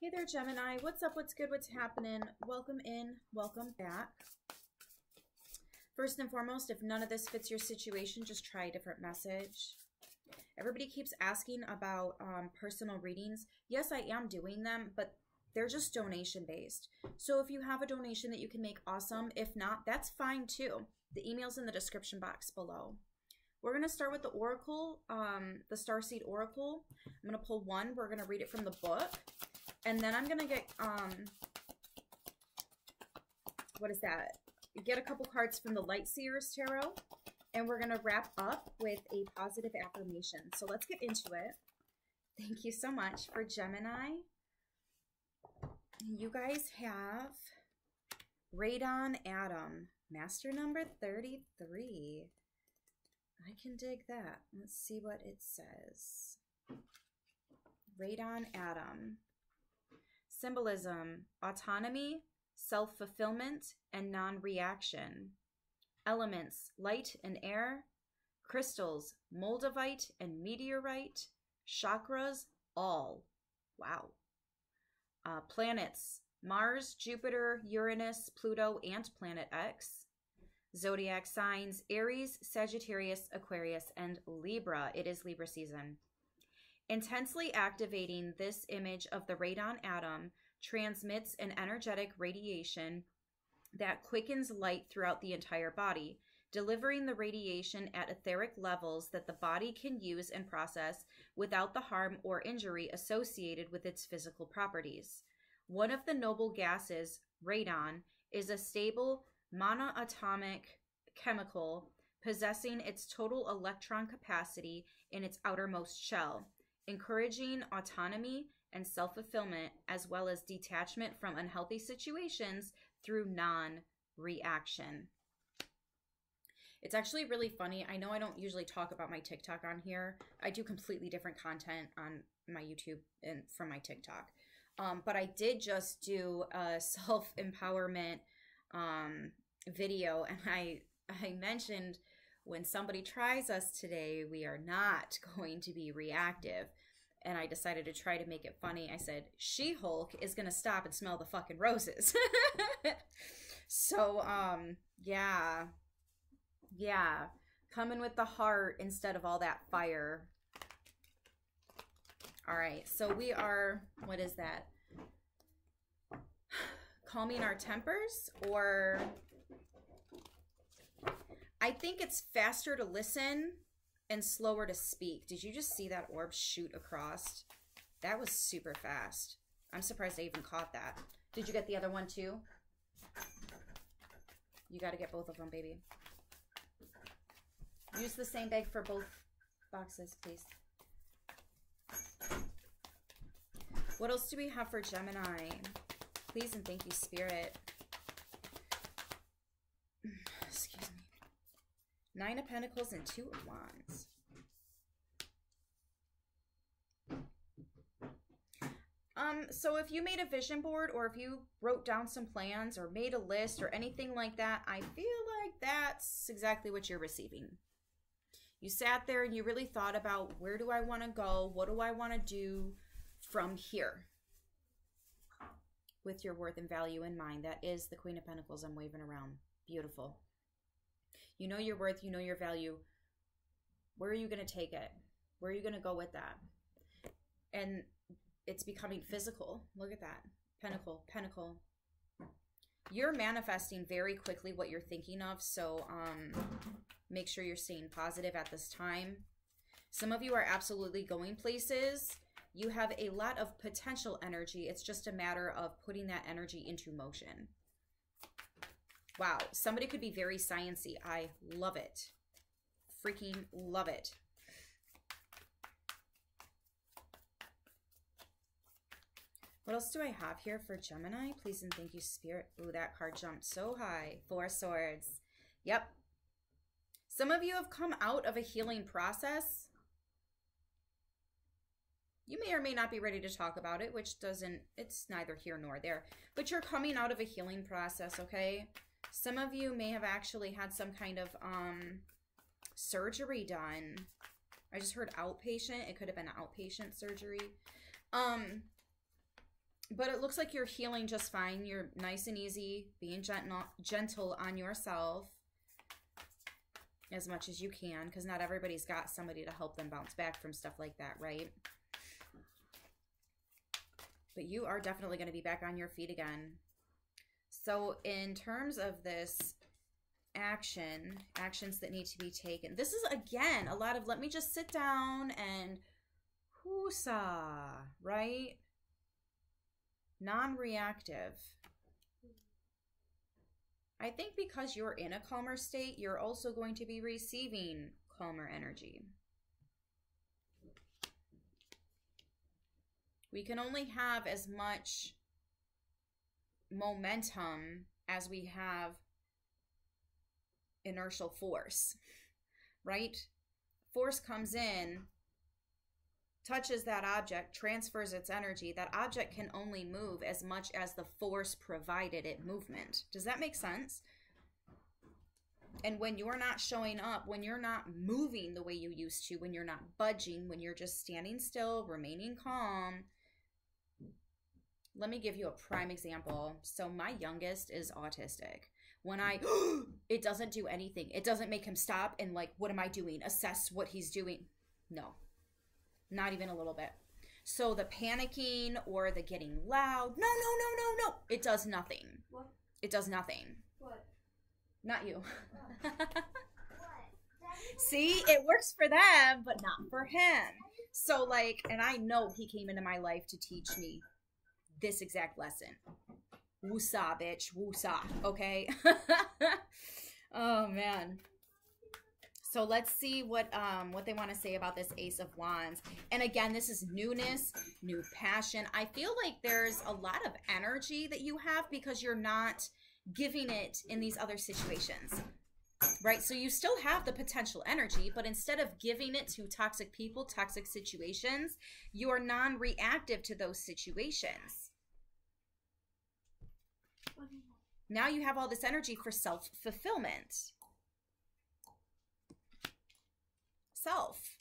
Hey there, Gemini. What's up? What's good? What's happening? Welcome in. Welcome back. First and foremost, if none of this fits your situation, just try a different message. Everybody keeps asking about um, personal readings. Yes, I am doing them, but they're just donation based. So if you have a donation that you can make, awesome. If not, that's fine too. The email's in the description box below. We're going to start with the Oracle, um, the Starseed Oracle. I'm going to pull one. We're going to read it from the book. And then I'm going to get, um, what is that? Get a couple cards from the Light Seers Tarot. And we're going to wrap up with a positive affirmation. So let's get into it. Thank you so much for Gemini. You guys have Radon Atom, master number 33. I can dig that. Let's see what it says. Radon Atom. Symbolism autonomy, self fulfillment, and non reaction. Elements light and air. Crystals moldavite and meteorite. Chakras all. Wow. Uh, planets Mars, Jupiter, Uranus, Pluto, and Planet X. Zodiac signs Aries, Sagittarius, Aquarius, and Libra. It is Libra season. Intensely activating this image of the radon atom transmits an energetic radiation that quickens light throughout the entire body, delivering the radiation at etheric levels that the body can use and process without the harm or injury associated with its physical properties. One of the noble gases, radon, is a stable monoatomic chemical possessing its total electron capacity in its outermost shell encouraging autonomy and self fulfillment, as well as detachment from unhealthy situations through non reaction. It's actually really funny. I know I don't usually talk about my TikTok on here. I do completely different content on my YouTube and from my TikTok. Um, but I did just do a self empowerment um, video, and I I mentioned when somebody tries us today, we are not going to be reactive. And I decided to try to make it funny. I said, She Hulk is going to stop and smell the fucking roses. so, um, yeah. Yeah. Coming with the heart instead of all that fire. All right. So we are, what is that? Calming our tempers or I think it's faster to listen and slower to speak. Did you just see that orb shoot across? That was super fast. I'm surprised I even caught that. Did you get the other one too? You got to get both of them, baby. Use the same bag for both boxes, please. What else do we have for Gemini? Please and thank you, Spirit. Excuse me. Nine of Pentacles and Two of Wands. Um, so if you made a vision board or if you wrote down some plans or made a list or anything like that, I feel like that's exactly what you're receiving. You sat there and you really thought about where do I want to go? What do I want to do from here? With your worth and value in mind. That is the Queen of Pentacles I'm waving around. Beautiful. You know your worth, you know your value. Where are you going to take it? Where are you going to go with that? And it's becoming physical. Look at that. Pentacle, pentacle. You're manifesting very quickly what you're thinking of, so um make sure you're staying positive at this time. Some of you are absolutely going places. You have a lot of potential energy. It's just a matter of putting that energy into motion. Wow, somebody could be very sciency. I love it. Freaking love it. What else do I have here for Gemini? Please and thank you, Spirit. Ooh, that card jumped so high. Four Swords. Yep. Some of you have come out of a healing process. You may or may not be ready to talk about it, which doesn't, it's neither here nor there. But you're coming out of a healing process, okay? Some of you may have actually had some kind of um, surgery done. I just heard outpatient. It could have been outpatient surgery. Um, but it looks like you're healing just fine. You're nice and easy, being gentle, gentle on yourself as much as you can because not everybody's got somebody to help them bounce back from stuff like that, right? But you are definitely going to be back on your feet again. So, in terms of this action, actions that need to be taken, this is again a lot of let me just sit down and whoosa, right? Non reactive. I think because you're in a calmer state, you're also going to be receiving calmer energy. We can only have as much momentum as we have inertial force, right? Force comes in, touches that object, transfers its energy. That object can only move as much as the force provided it movement. Does that make sense? And when you're not showing up, when you're not moving the way you used to, when you're not budging, when you're just standing still, remaining calm, let me give you a prime example. So, my youngest is autistic. When I, it doesn't do anything, it doesn't make him stop and, like, what am I doing? Assess what he's doing. No, not even a little bit. So, the panicking or the getting loud, no, no, no, no, no, it does nothing. What? It does nothing. What? Not you. What? See, it works for them, but not for him. So, like, and I know he came into my life to teach me this exact lesson. Woosah, bitch. Woosah. Okay? oh, man. So let's see what um what they want to say about this Ace of Wands. And again, this is newness, new passion. I feel like there's a lot of energy that you have because you're not giving it in these other situations right? So you still have the potential energy, but instead of giving it to toxic people, toxic situations, you are non reactive to those situations. Now you have all this energy for self fulfillment. Self.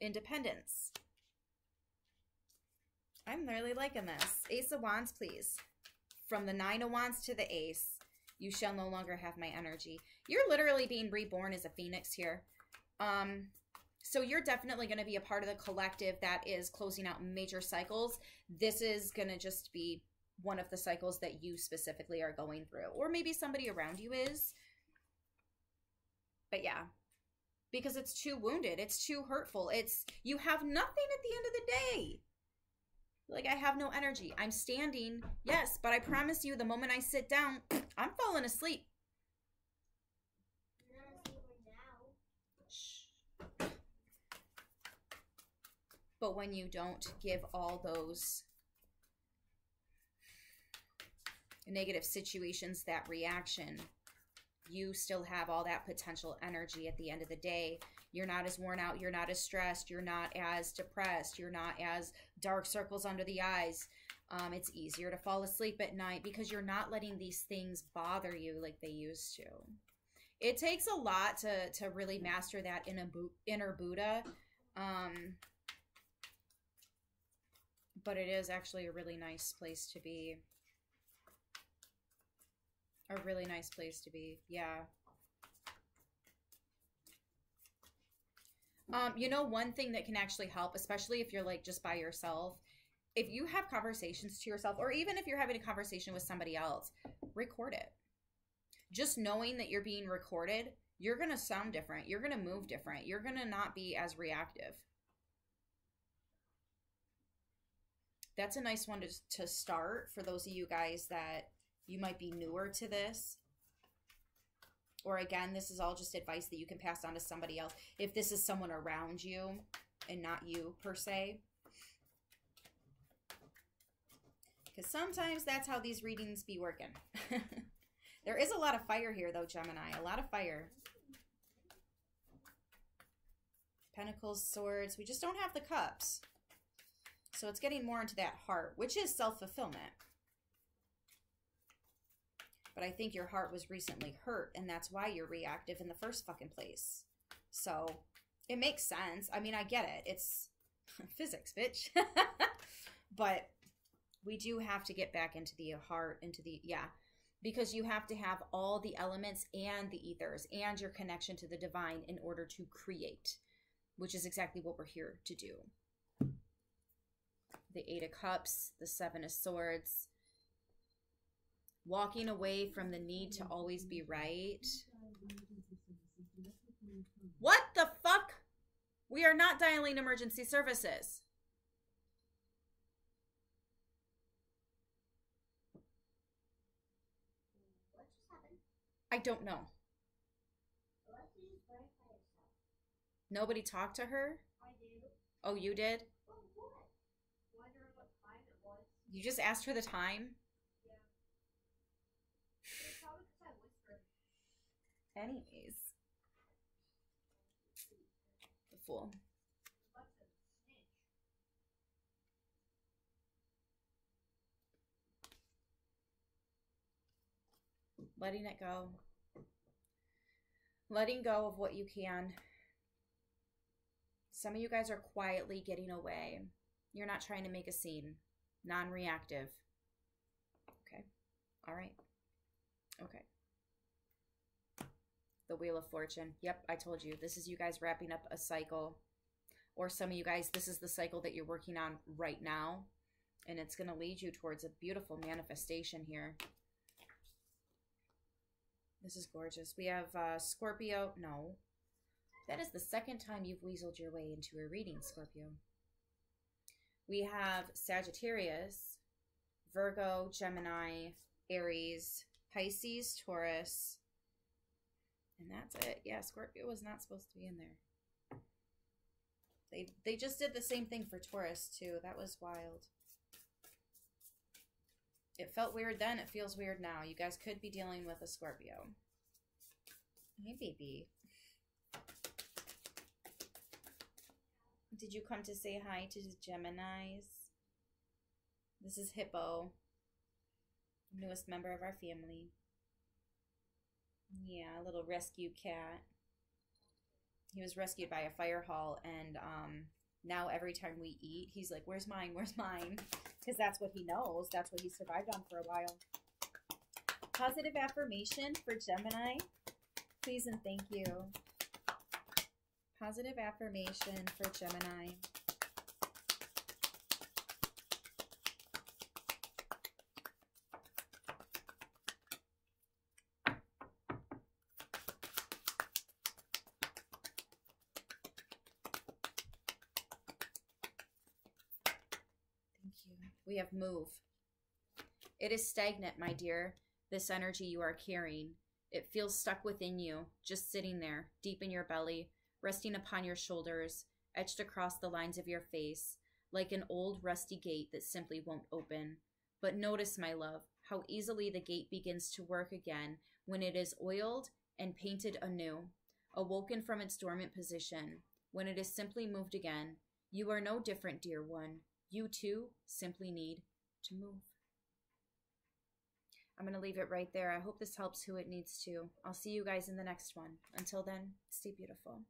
Independence. I'm really liking this. Ace of Wands, please. From the Nine of Wands to the Ace. You shall no longer have my energy. You're literally being reborn as a phoenix here. Um, so you're definitely going to be a part of the collective that is closing out major cycles. This is going to just be one of the cycles that you specifically are going through. Or maybe somebody around you is. But yeah. Because it's too wounded. It's too hurtful. It's you have nothing at the end of the day. Like I have no energy. I'm standing, yes, but I promise you the moment I sit down, I'm falling asleep. You're not asleep now. Shh. But when you don't give all those negative situations that reaction, you still have all that potential energy at the end of the day. You're not as worn out, you're not as stressed, you're not as depressed, you're not as dark circles under the eyes. Um, it's easier to fall asleep at night because you're not letting these things bother you like they used to. It takes a lot to to really master that inner, inner Buddha. Um, but it is actually a really nice place to be. A really nice place to be. Yeah. Um, you know, one thing that can actually help, especially if you're like just by yourself, if you have conversations to yourself, or even if you're having a conversation with somebody else, record it. Just knowing that you're being recorded, you're going to sound different. You're going to move different. You're going to not be as reactive. That's a nice one to, to start for those of you guys that you might be newer to this or again, this is all just advice that you can pass on to somebody else if this is someone around you and not you per se. Because sometimes that's how these readings be working. there is a lot of fire here, though, Gemini. A lot of fire. Pentacles, swords. We just don't have the cups. So it's getting more into that heart, which is self-fulfillment but I think your heart was recently hurt and that's why you're reactive in the first fucking place. So it makes sense. I mean, I get it. It's physics, bitch. but we do have to get back into the heart, into the, yeah, because you have to have all the elements and the ethers and your connection to the divine in order to create, which is exactly what we're here to do. The Eight of Cups, the Seven of Swords, walking away from the need to always be right. What the fuck? We are not dialing emergency services. I don't know. Nobody talked to her? Oh, you did? You just asked her the time? Yeah. It's probably because I whispered. Anyways. The fool. Letting it go, letting go of what you can. Some of you guys are quietly getting away. You're not trying to make a scene, non reactive. Okay. All right. Okay. The Wheel of Fortune. Yep, I told you. This is you guys wrapping up a cycle. Or some of you guys, this is the cycle that you're working on right now. And it's going to lead you towards a beautiful manifestation here. This is gorgeous. We have uh, Scorpio. No. That is the second time you've weaseled your way into a reading, Scorpio. We have Sagittarius, Virgo, Gemini, Aries, Pisces, Taurus. And that's it. Yeah, Scorpio was not supposed to be in there. They they just did the same thing for Taurus too. That was wild. It felt weird then, it feels weird now. You guys could be dealing with a Scorpio. Hey, baby. Did you come to say hi to the Geminis? This is Hippo, newest member of our family. Yeah, a little rescue cat. He was rescued by a fire hall, and um, now every time we eat, he's like, Where's mine? Where's mine? Because that's what he knows. That's what he survived on for a while. Positive affirmation for Gemini. Please and thank you. Positive affirmation for Gemini. Thank you. Have move. It is stagnant, my dear, this energy you are carrying. It feels stuck within you, just sitting there, deep in your belly, resting upon your shoulders, etched across the lines of your face, like an old rusty gate that simply won't open. But notice, my love, how easily the gate begins to work again when it is oiled and painted anew, awoken from its dormant position, when it is simply moved again. You are no different, dear one. You too simply need to move. I'm going to leave it right there. I hope this helps who it needs to. I'll see you guys in the next one. Until then, stay beautiful.